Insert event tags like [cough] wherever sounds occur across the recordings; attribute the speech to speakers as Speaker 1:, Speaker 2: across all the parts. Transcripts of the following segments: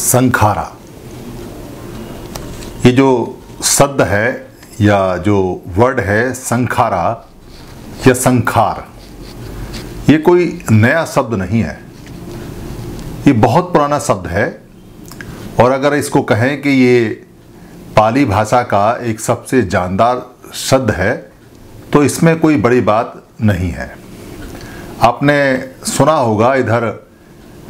Speaker 1: संखारा। ये जो शब्द है या जो वर्ड है संखारा या संखार, ये कोई नया शब्द नहीं है। ये बहुत पुराना शब्द है और अगर इसको कहें कि ये पाली भाषा का एक सबसे जानदार शब्द है तो इसमें कोई बड़ी बात नहीं है। आपने सुना होगा इधर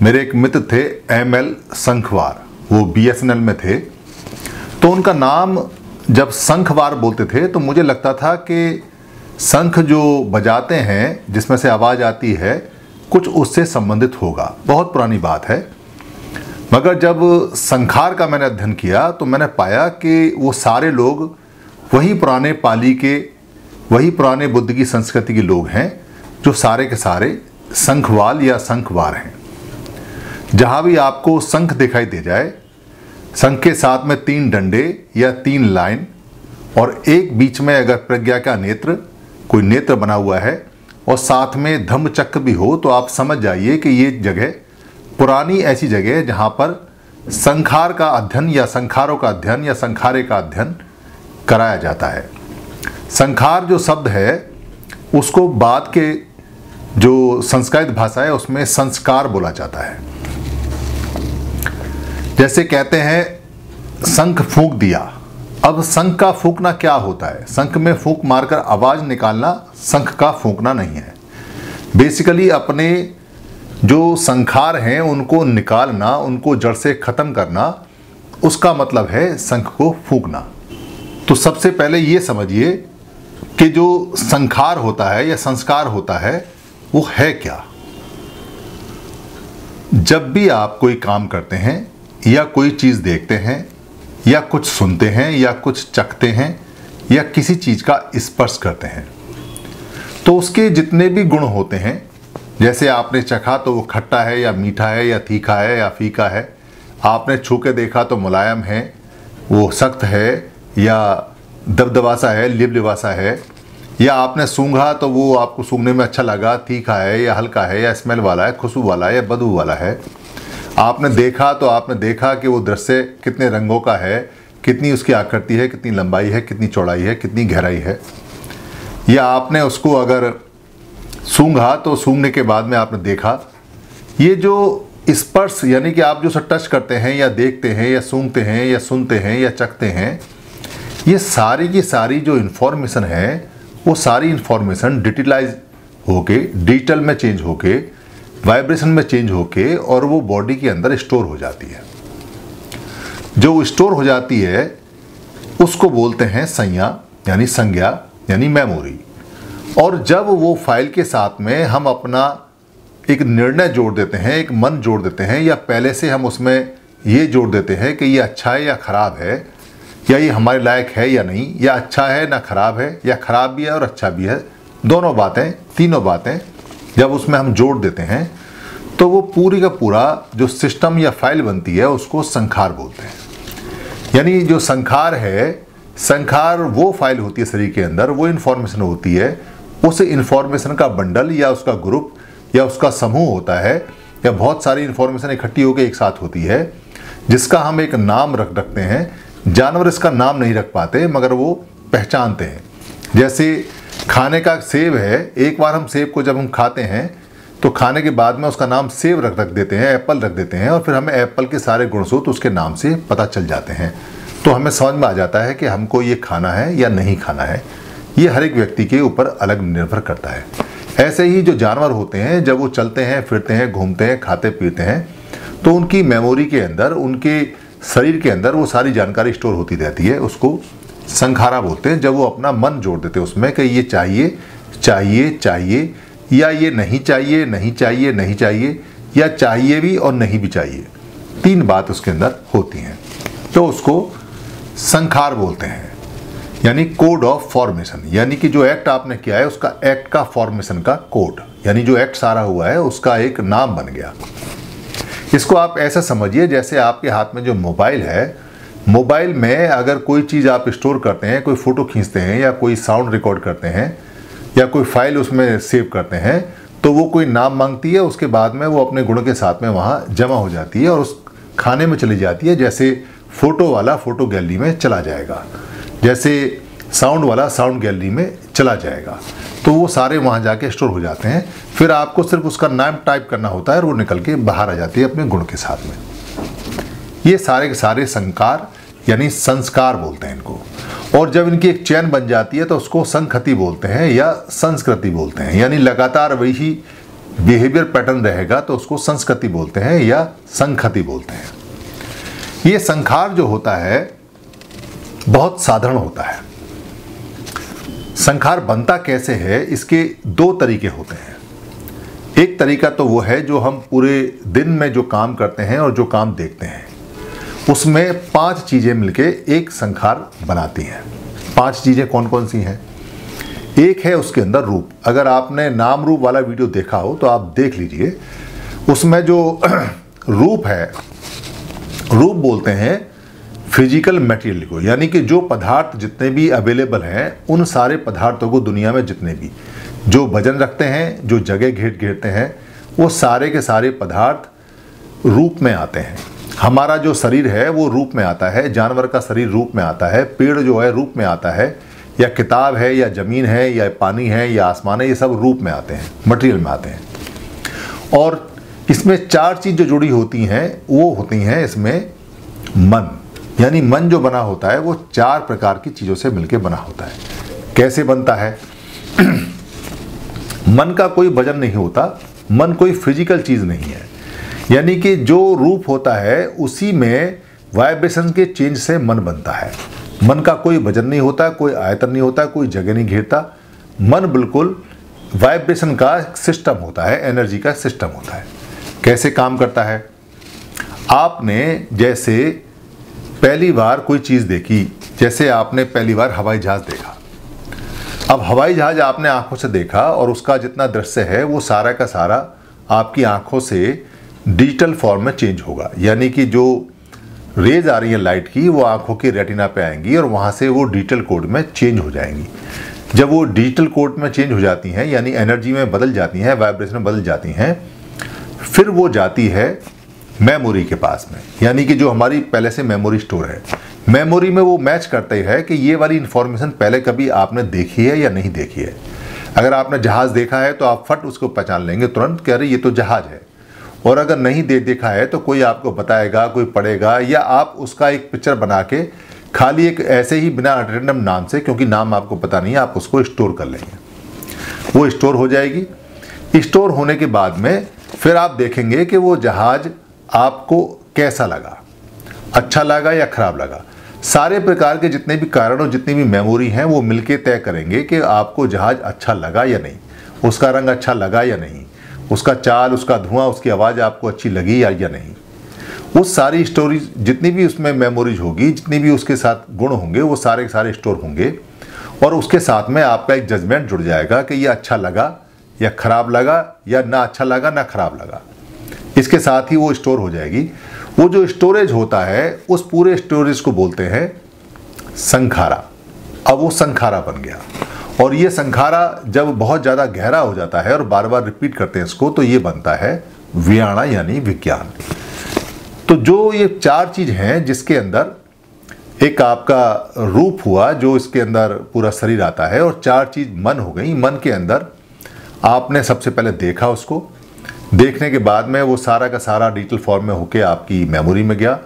Speaker 1: मेरे एक मित्र थे, एम एल संखवार। वो बी एस एन एल में थे। तो उनका नाम जब संखवार बोलते थे तो मुझे लगता था कि संख जो बजाते हैं, जिसमें से आवाज़ आती है, कुछ उससे संबंधित होगा। बहुत पुरानी बात है। मगर जब संखार का मैंने अध्ययन किया तो मैंने पाया कि वो सारे लोग वही पुराने पाली के, वही पुराने बुद्ध की संस्कृति के लोग हैं, जो सारे के सारे संखवाल या शंखवार हैं। जहाँ भी आपको संख दिखाई दे जाए संख के साथ में तीन डंडे या तीन लाइन, और एक बीच में अगर प्रज्ञा का नेत्र, कोई नेत्र बना हुआ है, और साथ में धम्म चक्र भी हो तो आप समझ जाइए कि ये जगह पुरानी ऐसी जगह है जहाँ पर संखार का अध्ययन या संखारों का अध्ययन या संखारे का अध्ययन कराया जाता है। संखार जो शब्द है, उसको बाद के जो संस्कृत भाषा है, उसमें संस्कार बोला जाता है। जैसे कहते हैं शंख फूक दिया। अब शंख का फूकना क्या होता है? शंख में फूंक मारकर आवाज़ निकालना शंख का फूकना नहीं है। बेसिकली अपने जो संखार हैं, उनको निकालना, उनको जड़ से ख़त्म करना, उसका मतलब है शंख को फूकना। तो सबसे पहले ये समझिए कि जो संखार होता है या संस्कार होता है, वो है क्या? जब भी आप कोई काम करते हैं या कोई चीज़ देखते हैं, या कुछ सुनते हैं, या कुछ चखते हैं, या किसी चीज़ का स्पर्श करते हैं। तो उसके जितने भी गुण होते हैं, जैसे आपने चखा तो वो खट्टा है, या मीठा है, या तीखा है, या फीका है, आपने छू के देखा तो मुलायम है, वो सख्त है, या दबदबासा है, लिबलिबासा है, या आपने सूंघा तो वो आपको सूंघने में अच्छा लगा, तीखा है, या हल्का है, या स्मेल वाला है, खुशबू वाला है, या बदबू वाला है आपने देखा तो आपने देखा कि वो दृश्य कितने रंगों का है, कितनी उसकी आकृति है, कितनी लंबाई है, कितनी चौड़ाई है, कितनी गहराई है। या आपने उसको अगर सूंघा तो सूंघने के बाद में आपने देखा। ये जो स्पर्श, यानी कि आप जो से टच करते हैं या देखते हैं या सूंघते हैं या सुनते हैं या चखते हैं, ये सारी की सारी जो इन्फॉर्मेशन है, वो सारी इन्फॉर्मेशन डिजिटलाइज होके डिजिटल में चेंज होके वाइब्रेशन में चेंज होके और वो बॉडी के अंदर स्टोर हो जाती है। जो स्टोर हो जाती है, उसको बोलते हैं संज्ञा, यानी संज्ञा, यानी मेमोरी और जब वो फ़ाइल के साथ में हम अपना एक निर्णय जोड़ देते हैं, एक मन जोड़ देते हैं, या पहले से हम उसमें ये जोड़ देते हैं कि ये अच्छा है या ख़राब है, या ये हमारे लायक है या नहीं, या अच्छा है ना ख़राब है, या ख़राब भी है और अच्छा भी है, दोनों बातें, तीनों बातें जब उसमें हम जोड़ देते हैं तो वो पूरी का पूरा जो सिस्टम या फ़ाइल बनती है, उसको संखार बोलते हैं। यानी जो संखार है, संखार वो फ़ाइल होती है शरीर के अंदर, वो इन्फॉर्मेशन होती है, उस इन्फॉर्मेशन का बंडल या उसका ग्रुप या उसका समूह होता है, या बहुत सारी इन्फॉर्मेशन इकट्ठी होकर एक साथ होती है, जिसका हम एक नाम रख रखते हैं। जानवर इसका नाम नहीं रख पाते, मगर वो पहचानते हैं। जैसे खाने का सेब है, एक बार हम सेब को जब हम खाते हैं तो खाने के बाद में उसका नाम सेब रख रख देते हैं, एप्पल रख देते हैं और फिर हमें एप्पल के सारे गुणसूत उसके नाम से पता चल जाते हैं। तो हमें समझ में आ जाता है कि हमको ये खाना है या नहीं खाना है। ये हर एक व्यक्ति के ऊपर अलग निर्भर करता है। ऐसे ही जो जानवर होते हैं, जब वो चलते हैं, फिरते हैं, घूमते हैं, खाते, पीते हैं तो उनकी मेमोरी के अंदर, उनके शरीर के अंदर वो सारी जानकारी स्टोर होती रहती है, उसको संखारा बोलते हैं, जब वो अपना मन जोड़ देते हैं, उसमें कि ये चाहिए चाहिए चाहिए, या ये नहीं चाहिए नहीं चाहिए नहीं चाहिए, या चाहिए भी और नहीं भी चाहिए। तीन बात उसके अंदर होती हैं। तो उसको संखार बोलते हैं, यानी कोड ऑफ़ फॉर्मेशन यानी कि जो एक्ट आपने किया है, उसका एक्ट का फॉर्मेशन का कोड यानी जो एक्ट सारा हुआ है, उसका एक नाम बन गया। इसको आप ऐसा समझिए जैसे आपके हाथ में जो मोबाइल है मोबाइल में अगर कोई चीज़ आप स्टोर करते हैं, कोई फ़ोटो खींचते हैं या कोई साउंड रिकॉर्ड करते हैं या कोई फ़ाइल उसमें सेव करते हैं तो वो कोई नाम मांगती है, उसके बाद में वो अपने गुण के साथ में वहाँ जमा हो जाती है और उस खाने में चली जाती है, जैसे फ़ोटो वाला फ़ोटो गैलरी में चला जाएगा, जैसे साउंड वाला साउंड गैलरी में चला जाएगा। तो वो सारे वहाँ जाके स्टोर हो जाते हैं, फिर आपको सिर्फ़ उसका नाम टाइप करना होता है और वो निकल के बाहर आ जाती है अपने गुण के साथ में। ये सारे के सारे संकार, यानी संस्कार बोलते हैं इनको। और जब इनकी एक चैन बन जाती है तो उसको संखति बोलते हैं या संस्कृति बोलते हैं। यानी लगातार वही बिहेवियर पैटर्न रहेगा तो उसको संस्कृति बोलते हैं या संखति बोलते हैं। ये संखार जो होता है, बहुत साधारण होता है। संखार बनता कैसे है, इसके दो तरीके होते हैं। एक तरीका तो वो है जो हम पूरे दिन में जो काम करते हैं और जो काम देखते हैं। उसमें पाँच चीज़ें मिलके एक संखार बनाती हैं। पाँच चीज़ें कौन कौन सी हैं? एक है उसके अंदर रूप। अगर आपने नाम रूप वाला वीडियो देखा हो तो आप देख लीजिए, उसमें जो [clears throat] रूप है, रूप बोलते हैं फ़िज़िकल मटेरियल को। यानी कि जो पदार्थ जितने भी अवेलेबल हैं, उन सारे पदार्थों को दुनिया में जितने भी, जो वज़न रखते हैं, जो जगह घेट घेरते हैं, वो सारे के सारे पदार्थ रूप में आते हैं। हमारा जो शरीर है, वो रूप में आता है, जानवर का शरीर रूप में आता है, पेड़ जो है, रूप में आता है, या किताब है, या ज़मीन है, या पानी है, या आसमान है, ये सब रूप में आते हैं मटेरियल में आते हैं। और इसमें चार चीज़ जो जुड़ी होती हैं, वो होती हैं इसमें मन। यानी मन जो बना होता है, वो चार प्रकार की चीज़ों से मिलकर बना होता है। कैसे बनता है? [clears throat] मन का कोई वज़न नहीं होता, मन कोई फ़िज़िकल चीज़ नहीं है। यानी कि जो रूप होता है, उसी में वाइब्रेशन के चेंज से मन बनता है। मन का कोई वज़न नहीं होता, कोई आयतन नहीं होता, कोई जगह नहीं घेरता। मन बिल्कुल वाइब्रेशन का सिस्टम होता है एनर्जी का सिस्टम होता है। कैसे काम करता है? आपने जैसे पहली बार कोई चीज़ देखी, जैसे आपने पहली बार हवाई जहाज़ देखा। अब हवाई जहाज़ आपने आँखों से देखा और उसका जितना दृश्य है, वो सारा का सारा आपकी आँखों से डिजिटल फॉर्म में चेंज होगा। यानी कि जो रेज आ रही है लाइट की, वो आँखों की रेटिना पे आएँगी और वहाँ से वो डिजिटल कोड में चेंज हो जाएँगी। जब वो डिजिटल कोड में चेंज हो जाती हैं, यानी एनर्जी में बदल जाती हैं, वाइब्रेशन में बदल जाती हैं, फिर वो जाती है मेमोरी के पास में। यानी कि जो हमारी पहले से मेमोरी स्टोर है, मेमोरी में वो मैच करते है कि ये वाली इंफॉर्मेशन पहले कभी आपने देखी है या नहीं देखी है। अगर आपने जहाज़ देखा है तो आप फट उसको पहचान लेंगे तुरंत, कह रहे ये तो जहाज़ है। और अगर नहीं दे देखा है तो कोई आपको बताएगा, कोई पढ़ेगा, या आप उसका एक पिक्चर बना के खाली एक ऐसे ही बिना अटेंडम नाम से, क्योंकि नाम आपको पता नहीं है, आप उसको स्टोर कर लेंगे। वो स्टोर हो जाएगी। स्टोर होने के बाद में फिर आप देखेंगे कि वो जहाज़ आपको कैसा लगा। अच्छा लगा या खराब लगा। सारे प्रकार के जितने भी कारण और जितनी भी मेमोरी हैं, वो मिलके तय करेंगे कि आपको जहाज़ अच्छा लगा या नहीं। उसका रंग अच्छा लगा या नहीं। उसका चाल, उसका धुआँ, उसकी आवाज़ आपको अच्छी लगी या या नहीं? वो सारी स्टोरीज जितनी भी उसमें मेमोरीज होगी, जितनी भी उसके साथ गुण होंगे, वो सारे सारे स्टोर होंगे। और उसके साथ में आपका एक जजमेंट जुड़ जाएगा कि ये अच्छा लगा, या ख़राब लगा, या ना अच्छा लगा, ना ख़राब लगा। इसके साथ ही वो स्टोर हो जाएगी। वो जो स्टोरेज होता है, उस पूरे स्टोरेज को बोलते हैं संखारा। अब वो संखारा बन गया। और ये संखारा जब बहुत ज़्यादा गहरा हो जाता है और बार बार रिपीट करते हैं इसको तो ये बनता है वियाणा यानी विज्ञान। तो जो ये चार चीज़ हैं जिसके अंदर एक आपका रूप हुआ, जो इसके अंदर पूरा शरीर आता है, और चार चीज़ मन हो गई। मन के अंदर आपने सबसे पहले देखा उसको। देखने के बाद में वो सारा का सारा डिजिटल फॉर्म में होके आपकी मेमोरी में गया।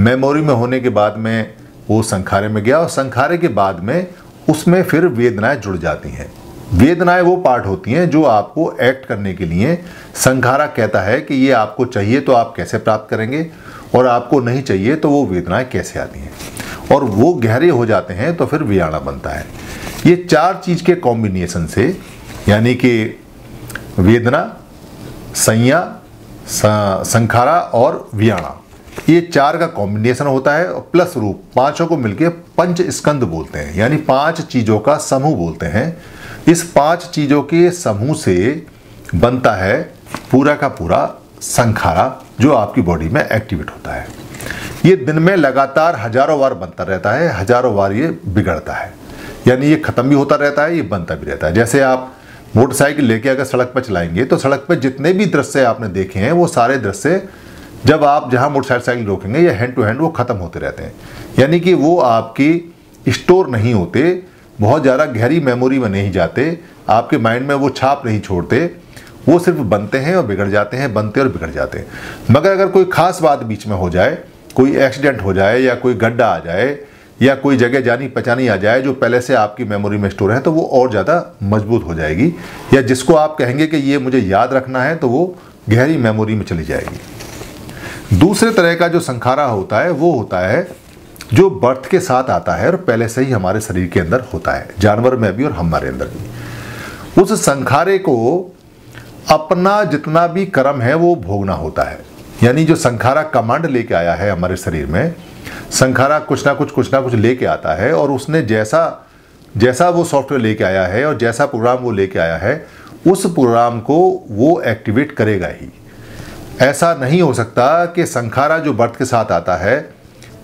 Speaker 1: मेमोरी में होने के बाद में वो संखारे में गया और संखारे के बाद में उसमें फिर वेदनाएँ जुड़ जाती हैं। वेदनाएँ वो पार्ट होती हैं जो आपको एक्ट करने के लिए संखारा कहता है कि ये आपको चाहिए तो आप कैसे प्राप्त करेंगे और आपको नहीं चाहिए तो वो वेदनाएँ कैसे आती हैं। और वो गहरे हो जाते हैं तो फिर वियाणा बनता है। ये चार चीज़ के कॉम्बिनेशन से, यानी कि वेदना संया संखारा और वियाणा ये चार का कॉम्बिनेशन होता है और प्लस रूप, पाँचों को मिलके पंच स्कंद बोलते हैं, यानी पाँच चीज़ों का समूह बोलते हैं। इस पाँच चीज़ों के समूह से बनता है पूरा का पूरा संखारा, जो आपकी बॉडी में एक्टिवेट होता है। ये दिन में लगातार हज़ारों बार बनता रहता है, हज़ारों बार ये बिगड़ता है। यानी ये ख़त्म भी होता रहता है, ये बनता भी रहता है। जैसे आप मोटरसाइकिल लेके अगर सड़क पर चलाएँगे तो सड़क पर जितने भी दृश्य आपने देखे हैं, वो सारे दृश्य जब आप जहाँ मोटरसाइकिल रोकेंगे, या हैंड टू हैंड वो ख़त्म होते रहते हैं। यानी कि वो आपकी स्टोर नहीं होते, बहुत ज़्यादा गहरी मेमोरी में नहीं जाते, आपके माइंड में वो छाप नहीं छोड़ते, वो सिर्फ़ बनते हैं और बिगड़ जाते हैं, बनते और बिगड़ जाते हैं। मगर अगर कोई ख़ास बात बीच में हो जाए, कोई एक्सीडेंट हो जाए या कोई गड्ढा आ जाए या कोई जगह जानी पहचानी आ जाए जो पहले से आपकी मेमोरी में स्टोर है तो वो और ज़्यादा मज़बूत हो जाएगी। या जिसको आप कहेंगे कि ये मुझे याद रखना है तो वो गहरी मेमोरी में चली जाएगी। दूसरे तरह का जो संखारा होता है, वो होता है जो बर्थ के साथ आता है और पहले से ही हमारे शरीर के अंदर होता है, जानवर में भी और हमारे अंदर भी। उस संखारे को अपना जितना भी कर्म है, वो भोगना होता है। यानी जो संखारा कमांड लेके आया है हमारे शरीर में, संखारा कुछ ना कुछ कुछ ना कुछ लेके आता है और उसने जैसा जैसा वो सॉफ्टवेयर लेके आया है और जैसा प्रोग्राम वो लेके आया है, उस प्रोग्राम को वो एक्टिवेट करेगा ही। ऐसा नहीं हो सकता कि संखारा जो बर्थ के साथ आता है,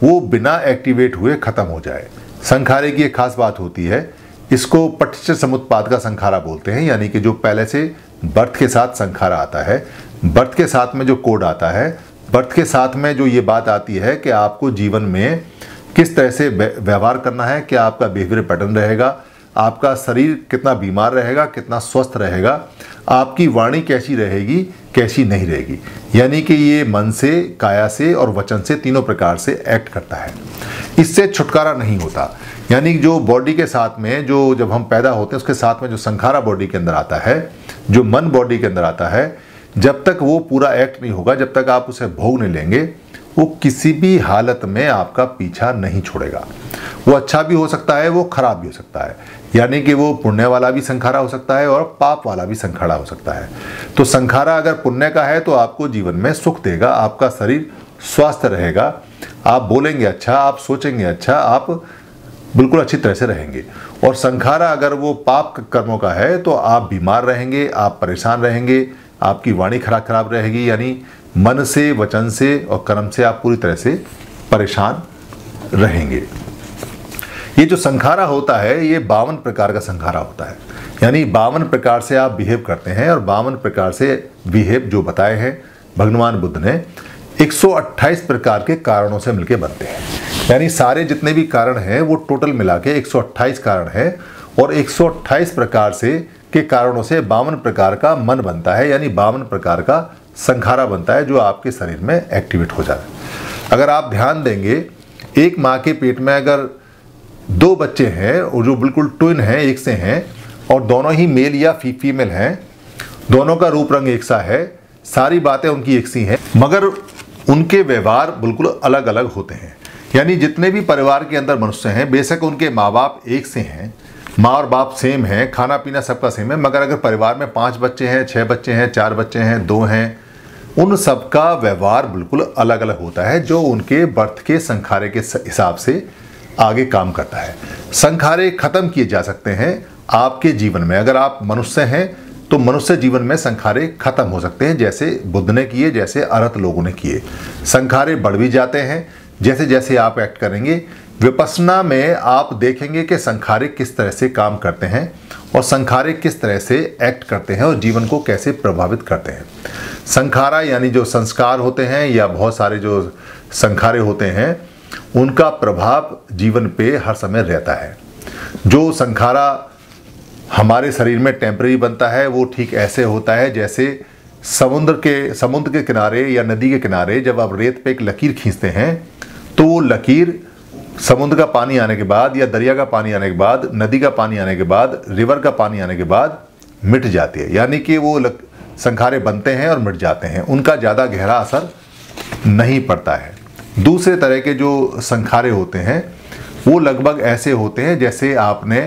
Speaker 1: वो बिना एक्टिवेट हुए ख़त्म हो जाए। संखारे की एक खास बात होती है, इसको पटिष्ठ समुत्पाद का संखारा बोलते हैं, यानी कि जो पहले से बर्थ के साथ संखारा आता है बर्थ के साथ में जो कोड आता है बर्थ के साथ में जो ये बात आती है कि आपको जीवन में किस तरह से व्यवहार करना है, क्या आपका बिहेवियर पैटर्न रहेगा, आपका शरीर कितना बीमार रहेगा, कितना स्वस्थ रहेगा आपकी वाणी कैसी रहेगी, कैसी नहीं रहेगी। यानी कि ये मन से, काया से और वचन से तीनों प्रकार से एक्ट करता है। इससे छुटकारा नहीं होता। यानी जो बॉडी के साथ में जो जब हम पैदा होते हैं, उसके साथ में जो संखारा बॉडी के अंदर आता है, जो मन बॉडी के अंदर आता है, जब तक वो पूरा एक्ट नहीं होगा, जब तक आप उसे भोग नहीं लेंगे, वो किसी भी हालत में आपका पीछा नहीं छोड़ेगा। वो अच्छा भी हो सकता है, वो खराब भी हो सकता है। यानी कि वो पुण्य वाला भी संखारा हो सकता है और पाप वाला भी संखारा हो सकता है। तो संखारा अगर पुण्य का है तो आपको जीवन में सुख देगा, आपका शरीर स्वस्थ रहेगा। आप बोलेंगे अच्छा आप सोचेंगे अच्छा आप बिल्कुल अच्छी तरह से रहेंगे। और संखारा अगर वो पाप कर्मों का है तो आप बीमार रहेंगे, आप परेशान रहेंगे, आपकी वाणी खराब खराब रहेगी, यानी मन से, वचन से और कर्म से आप पूरी तरह से परेशान रहेंगे। ये जो संखारा होता है, ये बावन प्रकार का संखारा होता है। यानी बावन प्रकार से आप बिहेव करते हैं और बावन प्रकार से बिहेव जो बताए हैं, भगवान बुद्ध ने 128 प्रकार के कारणों से मिलकर बनते हैं। यानी सारे जितने भी कारण हैं, वो टोटल मिला के 128 कारण है और 128 प्रकार से के कारणों से बावन प्रकार का मन बनता है, यानी बावन प्रकार का संखारा बनता है जो आपके शरीर में एक्टिवेट हो जाता है। अगर आप ध्यान देंगे, एक माँ के पेट में अगर दो बच्चे हैं और जो बिल्कुल ट्विन हैं, एक से हैं, और दोनों ही मेल या फ़ी फीमेल हैं। दोनों का रूप रंग एक सा है, सारी बातें उनकी एक सी हैं, मगर उनके व्यवहार बिल्कुल अलग अलग होते हैं। यानी जितने भी परिवार के अंदर मनुष्य हैं, बेशक उनके माँ बाप एक से हैं, माँ और बाप सेम हैं खाना पीना सबका सेम है, मगर अगर परिवार में पाँच बच्चे हैं छः बच्चे हैं, चार बच्चे हैं, दो हैं, उन सबका व्यवहार बिल्कुल अलग अलग होता है, जो उनके बर्थ के संखारे के हिसाब से आगे काम करता है। संखारे खत्म किए जा सकते हैं आपके जीवन में। अगर आप मनुष्य हैं तो मनुष्य जीवन में संखारे खत्म हो सकते हैं, जैसे बुद्ध ने किए, जैसे अरत लोगों ने किए। संखारे बढ़ भी जाते हैं, जैसे जैसे आप एक्ट करेंगे, विपसना में आप देखेंगे कि संखारे किस तरह से काम करते हैं और संखारे किस तरह से एक्ट करते हैं और जीवन को कैसे प्रभावित करते हैं। संखारा यानी जो संस्कार होते हैं या बहुत सारे जो संखारे होते हैं उनका प्रभाव जीवन पे हर समय रहता है। जो संखारा हमारे शरीर में टेम्प्रेरी बनता है वो ठीक ऐसे होता है जैसे समुद्र के समुद्र के किनारे या नदी के किनारे जब आप रेत पे एक लकीर खींचते हैं तो वो लकीर समुद्र का पानी आने के बाद या दरिया का पानी आने के बाद नदी का पानी आने के बाद रिवर का पानी आने के बाद मिट जाती है। यानी कि वो लक, संखारे बनते हैं और मिट जाते हैं। उनका ज़्यादा गहरा असर नहीं पड़ता है। दूसरे तरह के जो संखारे होते हैं, वो लगभग ऐसे होते हैं जैसे आपने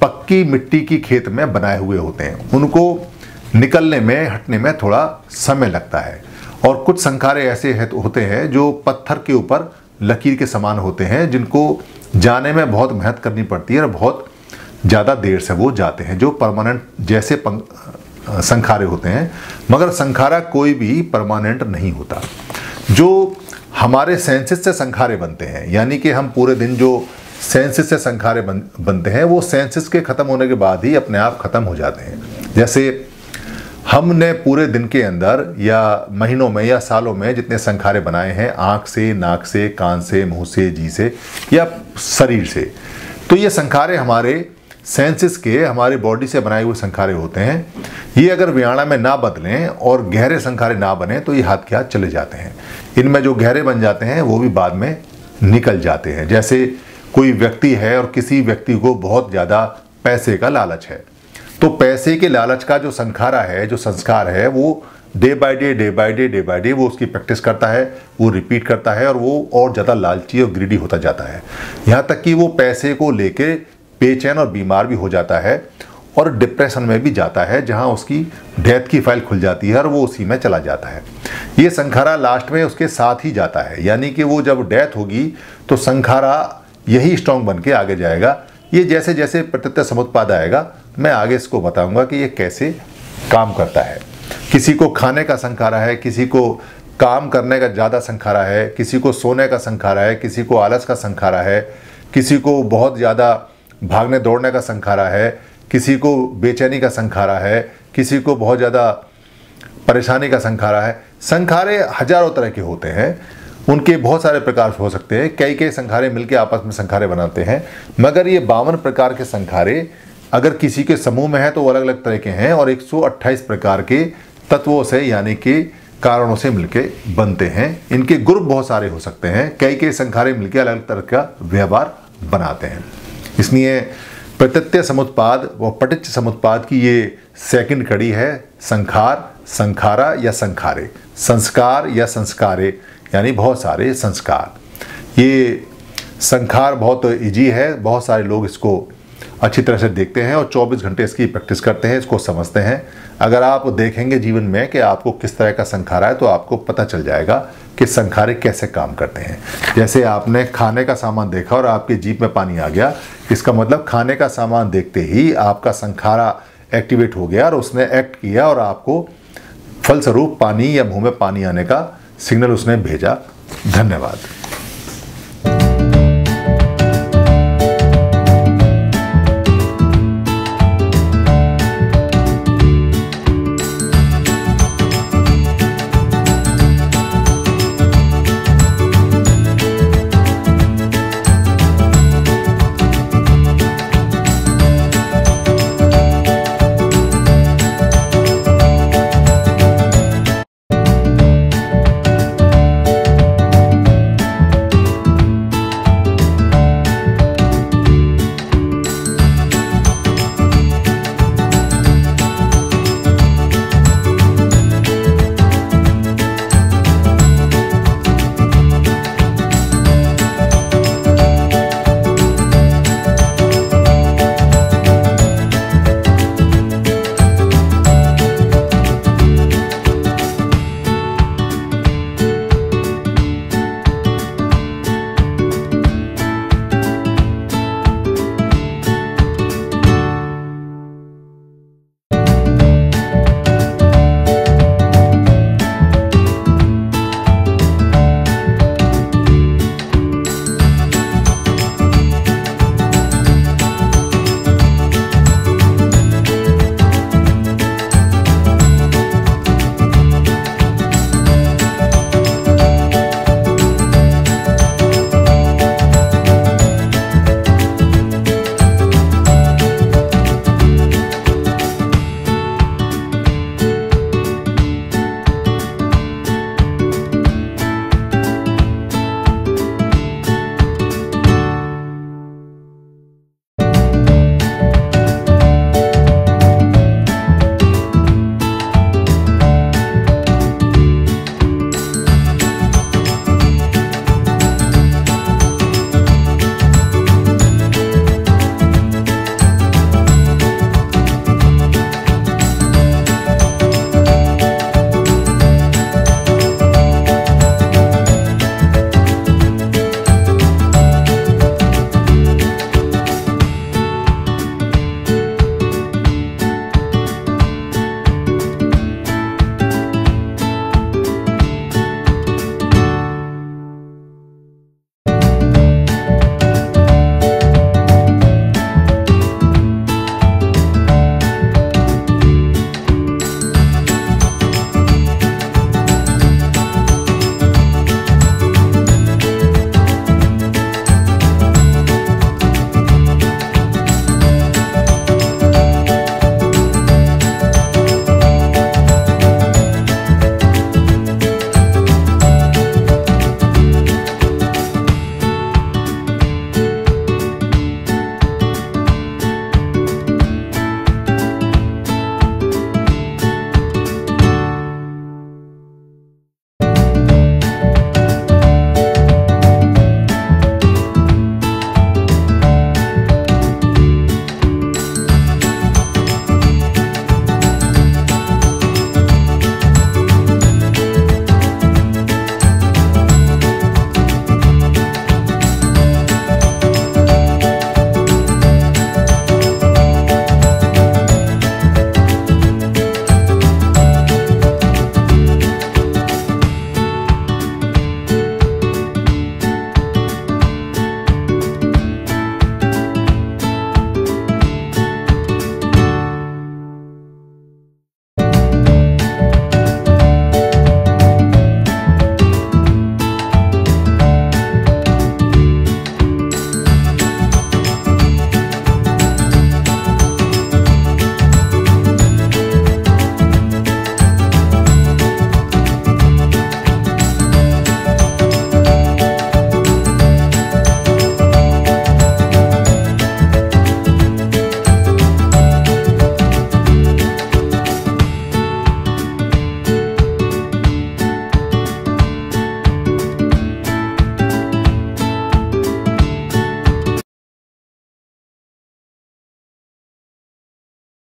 Speaker 1: पक्की मिट्टी की खेत में बनाए हुए होते हैं। उनको निकलने में, हटने में थोड़ा समय लगता है। और कुछ संखारे ऐसे होते हैं जो पत्थर के ऊपर लकीर के समान होते हैं, जिनको जाने में बहुत मेहनत करनी पड़ती है और बहुत ज़्यादा देर से वो जाते हैं, जो परमानेंट जैसे संखारे होते हैं। मगर संखारा कोई भी परमानेंट नहीं होता। जो हमारे सेंसिस से संखारे बनते हैं। यानी कि हम पूरे दिन जो सेंसिस से संखारे बन, बनते हैं वो सेंसिस के ख़त्म होने के बाद ही अपने आप ख़त्म हो जाते हैं। जैसे हमने पूरे दिन के अंदर या महीनों में या सालों में जितने संखारे बनाए हैं आँख से नाक से कान से मुँह से जी से या शरीर से तो ये संखारे हमारे सेंसिस के हमारी बॉडी से बनाए हुए संखारे होते हैं। ये अगर व्याणा में ना बदलें और गहरे संखारे ना बने तो ये हाथ के हाथ चले जाते हैं। इनमें जो गहरे बन जाते हैं, वो भी बाद में निकल जाते हैं। जैसे कोई व्यक्ति है और किसी व्यक्ति को बहुत ज़्यादा पैसे का लालच है तो पैसे के लालच का जो संखारा है, जो संस्कार है, वो day by day day by day day by day वो उसकी प्रैक्टिस करता है, वो रिपीट करता है और वो और ज़्यादा लालची और ग्रीडी होता जाता है। यहाँ तक कि वो पैसे को लेके बेचैन और बीमार भी हो जाता है और डिप्रेशन में भी जाता है, जहाँ उसकी डेथ की फ़ाइल खुल जाती है और वो उसी में चला जाता है। ये संखारा लास्ट में उसके साथ ही जाता है, यानी कि वो जब डेथ होगी तो संखारा यही स्ट्रॉन्ग बन के आगे जाएगा। ये जैसे जैसे प्रत्यत्य समुत्पाद आएगा, मैं आगे इसको बताऊँगा कि ये कैसे काम करता है। किसी को खाने का संखारा है, किसी को काम करने का ज़्यादा संखारा है, किसी को सोने का संखारा है, किसी को आलस का संखारा है, किसी को बहुत ज़्यादा भागने दौड़ने का संखारा है, किसी को बेचैनी का संखारा है, किसी को बहुत ज़्यादा परेशानी का संखारा है। संखारे हज़ारों तरह के होते हैं, उनके बहुत सारे प्रकार हो सकते हैं, कई कई संखारे मिलकर आपस में संखारे बनाते हैं, मगर ये बावन प्रकार के संखारे अगर किसी के समूह में है तो वो अलग अलग तरह के हैं और 128 प्रकार के तत्वों से यानी कि कारणों से मिलके बनते हैं। इनके ग्रुप बहुत सारे हो सकते हैं, कई कई संखारे मिलकर अलग अलग तरह का व्यवहार बनाते हैं। इसलिए प्रत्यत्य समुत्पाद व पटिच समुत्पाद की ये सेकंड कड़ी है, संखार, संखारा या संखारे। संस्कार या संस्कारे, यानी बहुत सारे संस्कार। ये संखार बहुत इजी है, बहुत सारे लोग इसको अच्छी तरह से देखते हैं और 24 घंटे इसकी प्रैक्टिस करते हैं, इसको समझते हैं। अगर आप देखेंगे जीवन में कि आपको किस तरह का संखारा है तो आपको पता चल जाएगा कि संखारे कैसे काम करते हैं। जैसे आपने खाने का सामान देखा और आपके जीप में पानी आ गया, इसका मतलब खाने का सामान देखते ही आपका संखारा एक्टिवेट हो गया और उसने एक्ट किया और आपको फलस्वरूप पानी या मुँह में पानी आने का सिग्नल उसने भेजा। धन्यवाद।